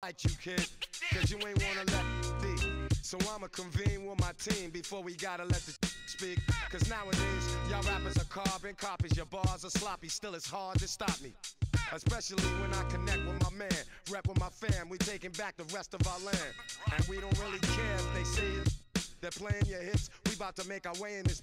Fight you, kid, cause you ain't wanna let be. So I'ma convene with my team before we gotta let the speak. Cause nowadays, y'all rappers are carbon copies. Your bars are sloppy, still it's hard to stop me. Especially when I connect with my man, rep with my fam, we taking back the rest of our land. And we don't really care if they say it. They're playing your hits, we about to make our way in this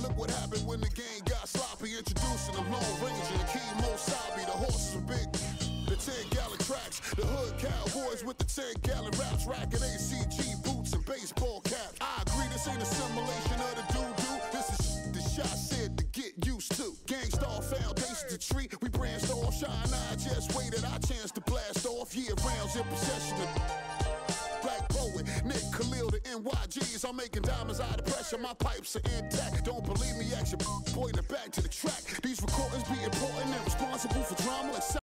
look what happened when the game got sloppy. Introducing the Lone Ranger and Kimo Sabi. The horses were big. The 10 gallon tracks. The hood cowboys with the 10 gallon raps. Rocking ACG boots and baseball caps. I agree, this ain't a simulation of the doo doo. This is the shot said to get used to. Gang Starr foundation to treat. We branched off. Shine, I just waited our chance to blast off. Year rounds in possession I'm making diamonds out of pressure. My pipes are intact. Don't believe me? Action, point it back to the track. These recordings be important and responsible for drama.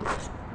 you